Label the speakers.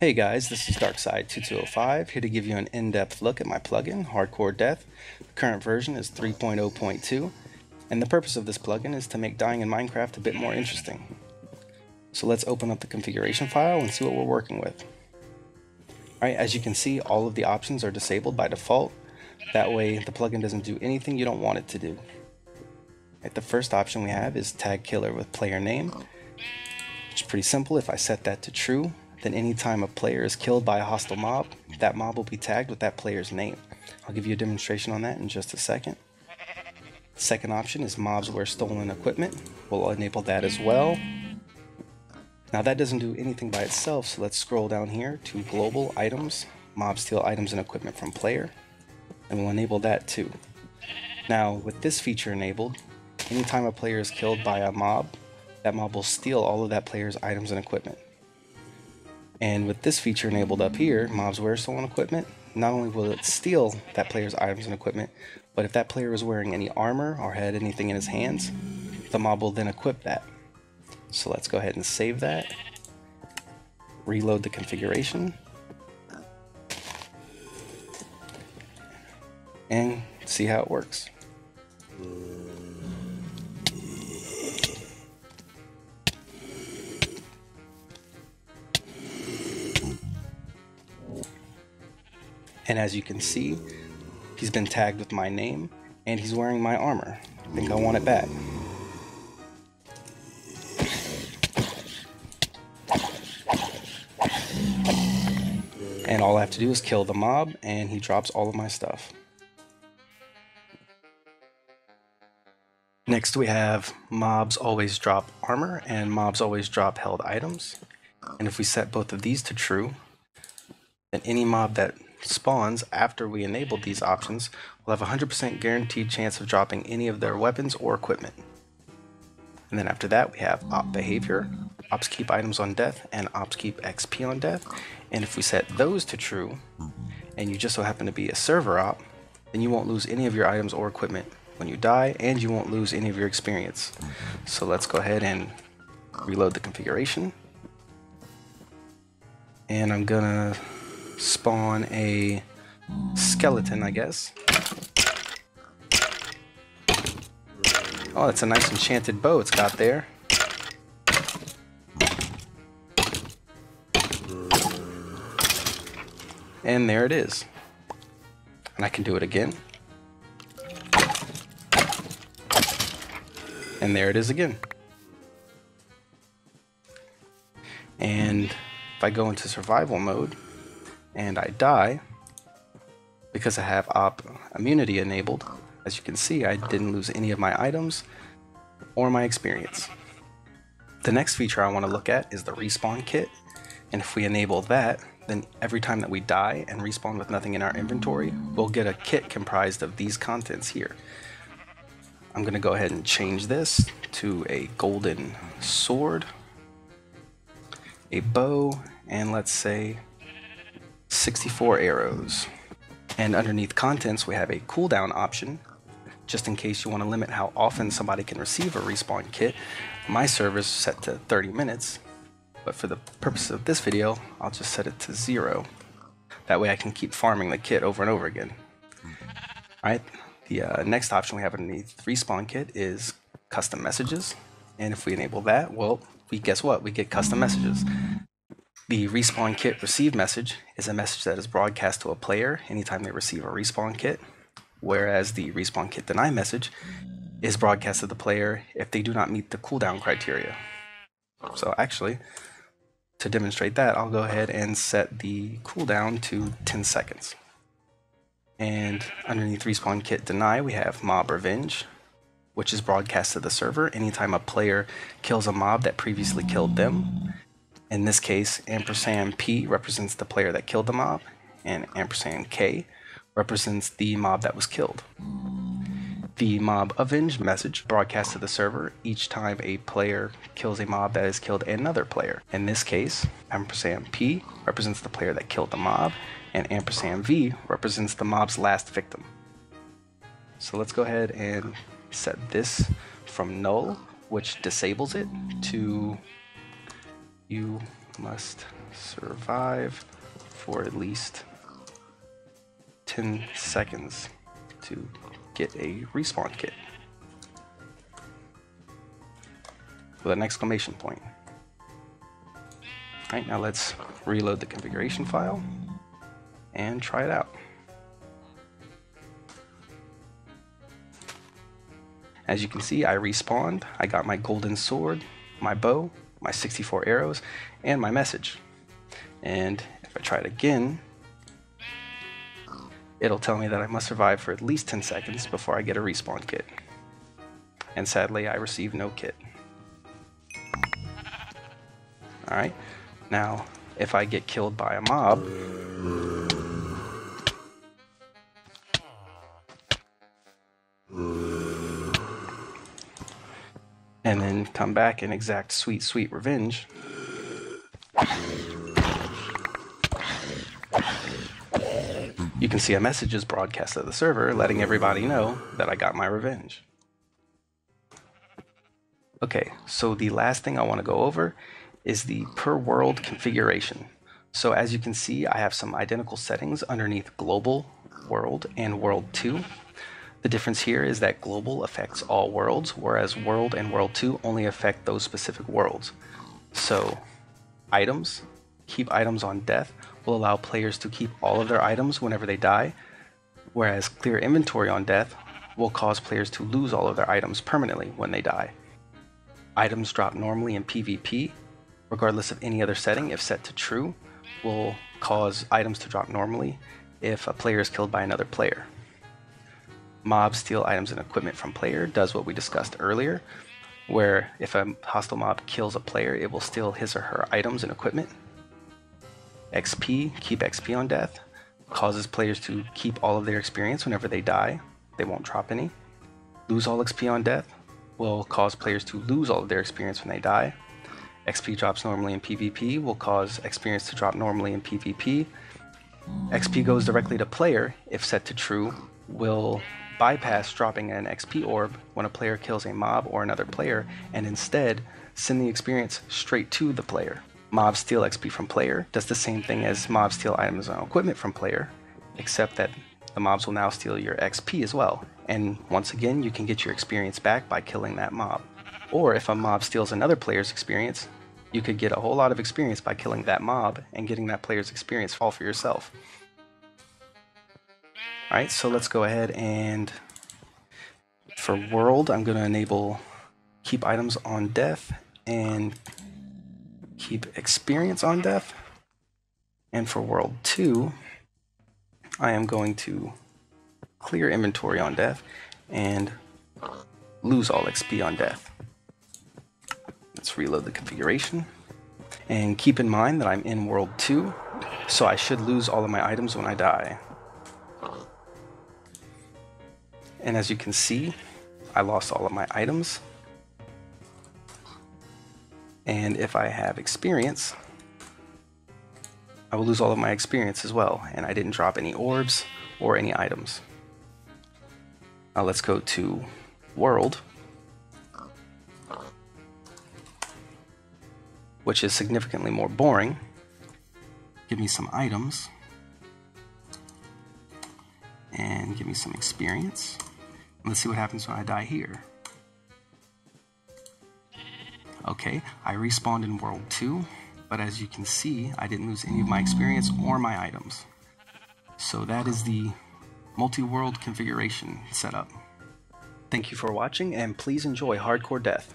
Speaker 1: Hey guys, this is Darkside2205 here to give you an in-depth look at my plugin, HardcoreDeath. The current version is 3.0.2 and the purpose of this plugin is to make dying in Minecraft a bit more interesting. So let's open up the configuration file and see what we're working with. Alright, as you can see all of the options are disabled by default. That way the plugin doesn't do anything you don't want it to do. Right, the first option we have is tag killer with player name. It's pretty simple. If I set that to true, then anytime a player is killed by a hostile mob, that mob will be tagged with that player's name. I'll give you a demonstration on that in just a second. Second option is mobs wear stolen equipment. We'll enable that as well. Now that doesn't do anything by itself, so let's scroll down here to global items, mob steal items and equipment from player, and we'll enable that too. Now with this feature enabled, anytime a player is killed by a mob, that mob will steal all of that player's items and equipment. And with this feature enabled up here, mobs wear stolen equipment, not only will it steal that player's items and equipment, but if that player was wearing any armor or had anything in his hands, the mob will then equip that. So let's go ahead and save that, reload the configuration, and see how it works. And as you can see, he's been tagged with my name and he's wearing my armor. I think I want it back. And all I have to do is kill the mob and he drops all of my stuff. Next we have mobs always drop armor and mobs always drop held items. And if we set both of these to true, then any mob that spawns after we enable these options will have a 100% guaranteed chance of dropping any of their weapons or equipment. And then after that we have op behavior, ops keep items on death, and ops keep XP on death. And if we set those to true, and you just so happen to be a server op, then you won't lose any of your items or equipment when you die, and you won't lose any of your experience. So let's go ahead and reload the configuration. And I'm gonna spawn a skeleton, I guess. Oh, that's a nice enchanted bow it's got there. And there it is. And I can do it again. And there it is again. And if I go into survival mode, and I die, because I have op immunity enabled, as you can see, I didn't lose any of my items or my experience. The next feature I want to look at is the respawn kit. And if we enable that, then every time that we die and respawn with nothing in our inventory, we'll get a kit comprised of these contents here. I'm going to go ahead and change this to a golden sword, a bow, and let's say 64 arrows. And underneath contents, we have a cooldown option, just in case you want to limit how often somebody can receive a respawn kit. My server is set to 30 minutes, but for the purpose of this video, I'll just set it to zero. That way I can keep farming the kit over and over again. Alright, the uh, next option we have underneath respawn kit is custom messages. And if we enable that, well, we guess what? We get custom messages. The respawn kit receive message is a message that is broadcast to a player anytime they receive a respawn kit, whereas the respawn kit deny message is broadcast to the player if they do not meet the cooldown criteria. So actually, to demonstrate that, I'll go ahead and set the cooldown to 10 seconds. And underneath respawn kit deny, we have mob revenge, which is broadcast to the server anytime a player kills a mob that previously killed them in this case, ampersand P represents the player that killed the mob, and ampersand K represents the mob that was killed. The mob avenge message broadcasts to the server each time a player kills a mob that has killed another player. In this case, ampersand P represents the player that killed the mob, and ampersand V represents the mob's last victim. So let's go ahead and set this from null, which disables it, to you must survive for at least 10 seconds to get a respawn kit. With an exclamation point. Alright, now let's reload the configuration file and try it out. As you can see, I respawned. I got my golden sword, my bow, my 64 arrows, and my message. And if I try it again, it'll tell me that I must survive for at least 10 seconds before I get a respawn kit. And sadly, I received no kit. Alright, now if I get killed by a mob, come back and exact sweet, sweet revenge. You can see a message is broadcast to the server letting everybody know that I got my revenge. Okay, so the last thing I want to go over is the per world configuration. So as you can see, I have some identical settings underneath global, world, and world 2. The difference here is that global affects all worlds, whereas world and world 2 only affect those specific worlds. So, items, keep items on death, will allow players to keep all of their items whenever they die, whereas clear inventory on death will cause players to lose all of their items permanently when they die. Items drop normally in PvP, regardless of any other setting if set to true, will cause items to drop normally if a player is killed by another player. Mob steal items and equipment from player does what we discussed earlier, where if a hostile mob kills a player, it will steal his or her items and equipment. XP, keep XP on death, causes players to keep all of their experience whenever they die. They won't drop any. Lose all XP on death will cause players to lose all of their experience when they die. XP drops normally in PvP will cause experience to drop normally in PvP. XP goes directly to player if set to true, will bypass dropping an XP orb when a player kills a mob or another player, and instead send the experience straight to the player. Mob steal XP from player does the same thing as mob steal items and equipment from player, except that the mobs will now steal your XP as well. And once again, you can get your experience back by killing that mob. Or if a mob steals another player's experience, you could get a whole lot of experience by killing that mob and getting that player's experience all for yourself. Alright, so let's go ahead and for world, I'm going to enable keep items on death and keep experience on death. And for world 2, I am going to clear inventory on death and lose all XP on death. Let's reload the configuration. And keep in mind that I'm in world 2, so I should lose all of my items when I die. And as you can see, I lost all of my items. And if I have experience, I will lose all of my experience as well. And I didn't drop any orbs or any items. Now let's go to world, which is significantly more boring. Give me some items and give me some experience. Let's see what happens when I die here. Okay, I respawned in World 2, but as you can see, I didn't lose any of my experience or my items. So that is the multi-world configuration setup. Thank you for watching, and please enjoy HardcoreDeath.